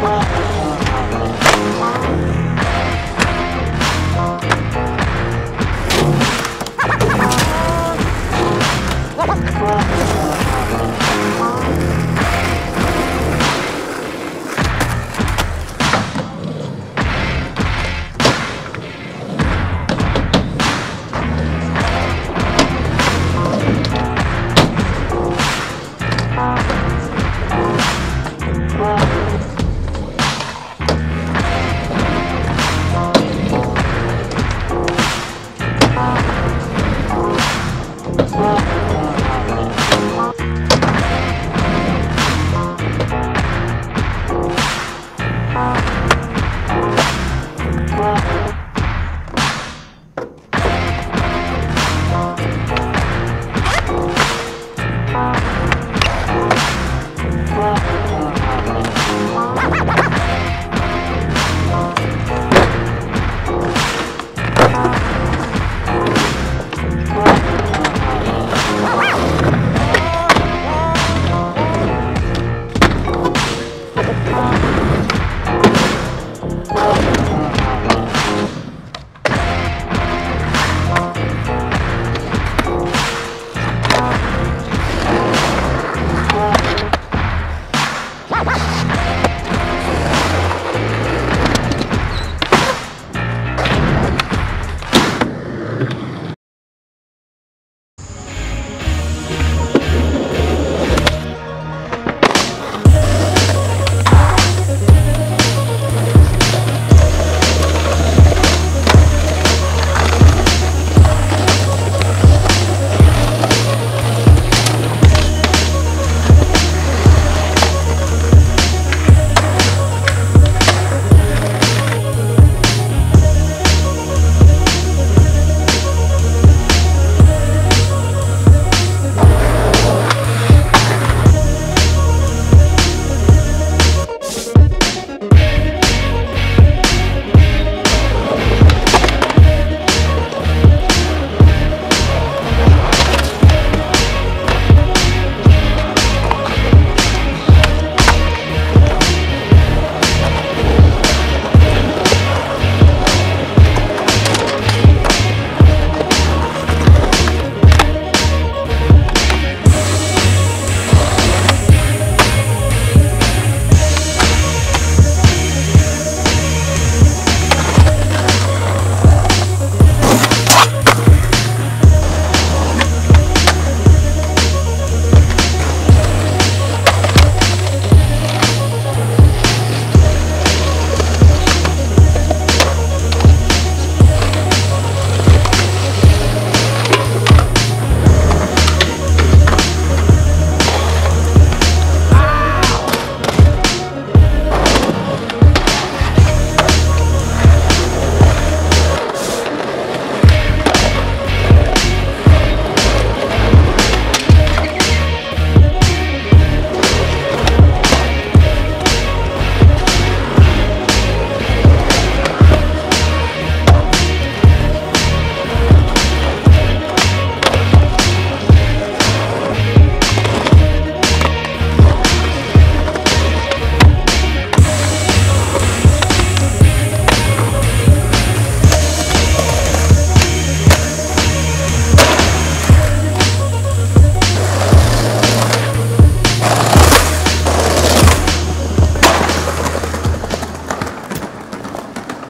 Oh!